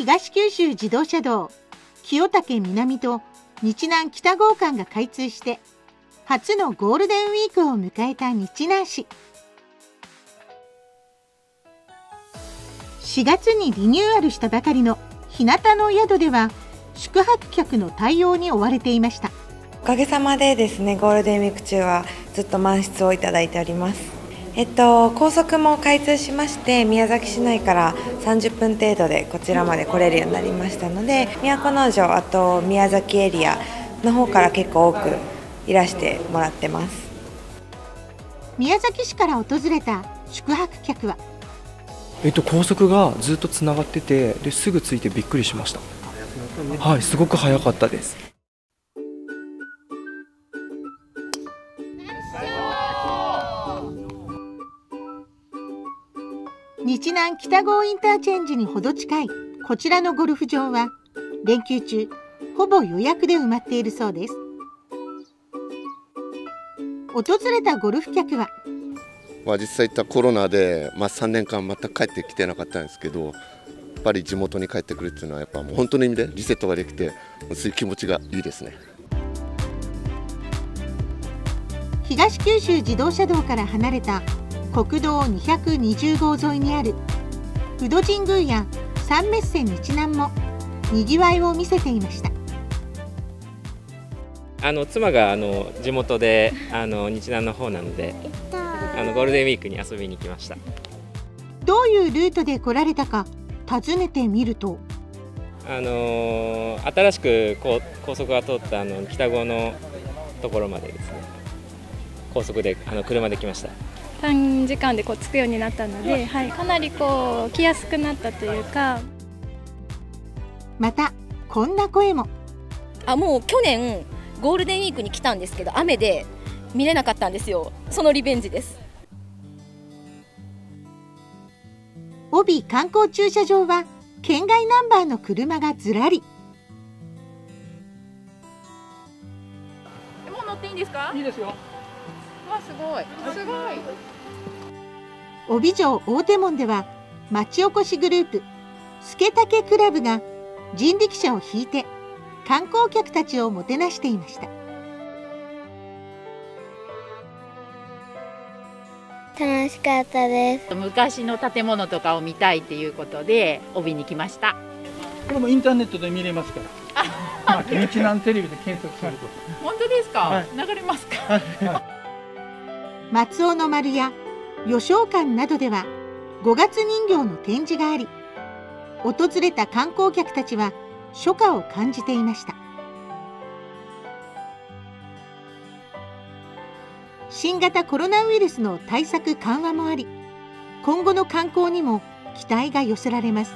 東九州自動車道清武南と日南北号間が開通して初のゴールデンウィークを迎えた日南市。4月にリニューアルしたばかりの日向の宿では宿泊客の対応に追われていました。おかげさまでですねゴールデンウィーク中はずっと満室をいただいております。えっと、高速も開通しまして宮崎市内から30分程度でこちらまで来れるようになりましたので都城あと宮崎エリアの方から結構多くいらしてもらってます。宮崎市から訪れた宿泊客は？えっと、高速がずっとつながっててですぐ着いてびっくりしました。はいすごく早かったです日南北郷インターチェンジにほど近いこちらのゴルフ場は連休中ほぼ予約で埋まっているそうです。訪れたゴルフ客はまあ、実際言ったコロナで、まあ、3年間全く帰ってきてなかったんですけどやっぱり地元に帰ってくるっていうのはやっぱもう本当の意味でリセットができてそういう気持ちがいいですね。東九州自動車道から離れた国道220号沿いにある。宇戸神宮や三メッセ日南もにぎわいを見せていました。あの妻があの地元であの日南の方なのであのゴールデンウィークに遊びに来ました。どういうルートで来られたか尋ねてみると。あのー、新しく高高速が通ったあの北郷のところまでですね高速であの車で来ました短時間でこう着くようになったので、はい、かなりこう来やすくなったというか。またこんな声も。あもう去年ゴールデンウィークに来たんですけど雨で見れなかったんですよ。そのリベンジです。帯観光駐車場は県外ナンバーの車がずらり。もう乗っていいんですか？いいですよ。わすごい。すごい帯城大手門では町おこしグループ助竹クラブが人力車を引いて観光客たちをもてなしていました。楽しかったです。昔の建物とかを見たいっていうことで帯に来ました。これもインターネットで見れますから。まあ、日南テレビで検索すると。本当ですか、はい、流れますか、はい、松尾の丸や余剰館などでは五月人形の展示があり訪れた観光客たちは初夏を感じていました。新型コロナウイルスの対策緩和もあり今後の観光にも期待が寄せられます。